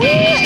We